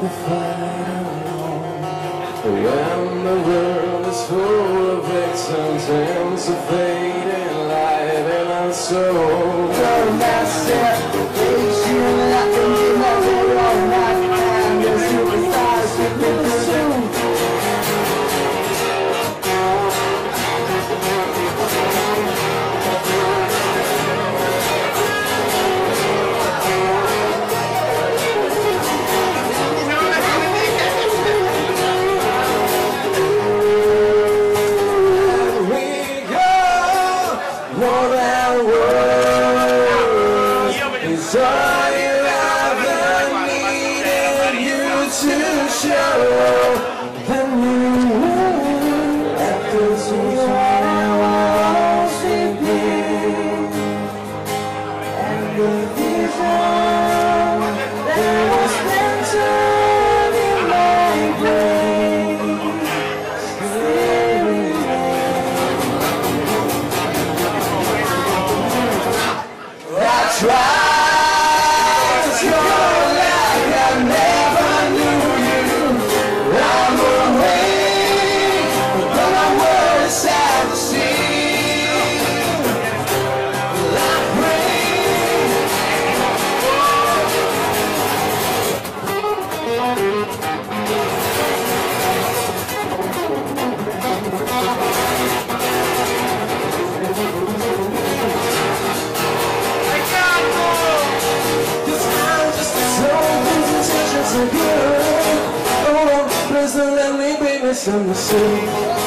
the fight alone. When the world is full of victims and a fading light in our soul. Don't mess it, more than words. Is all you ever needed you to show. Then you That's don't let me be misunderstood.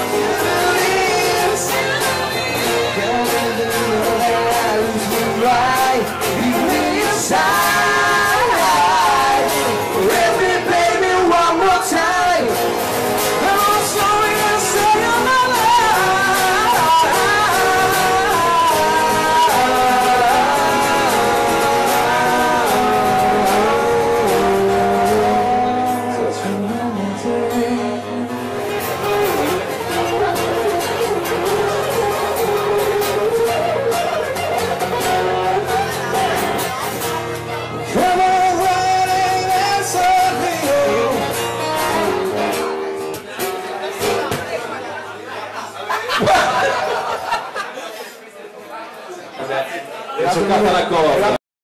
Eu sou Cataracola.